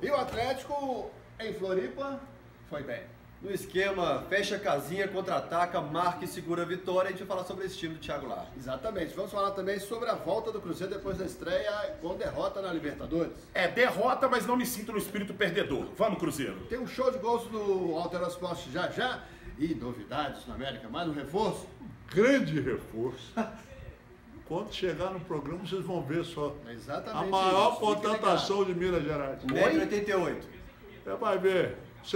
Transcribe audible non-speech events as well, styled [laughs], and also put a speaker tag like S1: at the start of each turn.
S1: E o Atlético em Floripa foi bem.
S2: No esquema, fecha a casinha, contra-ataca, marca e segura a vitória. A gente vai falar sobre esse time do Thiago Lar.
S1: Exatamente. Vamos falar também sobre a volta do Cruzeiro depois da estreia com derrota na Libertadores.
S3: É derrota, mas não me sinto no espírito perdedor. Vamos, Cruzeiro.
S1: Tem um show de gols do Alteros Post já já. E novidades na América, mais um reforço.
S4: Grande reforço. [laughs] Quando chegar no programa, vocês vão ver só.
S1: Exatamente.
S4: A maior
S1: isso. Fique
S4: contratação de Minas Gerais.
S2: 1,88m.
S4: Você vai ver.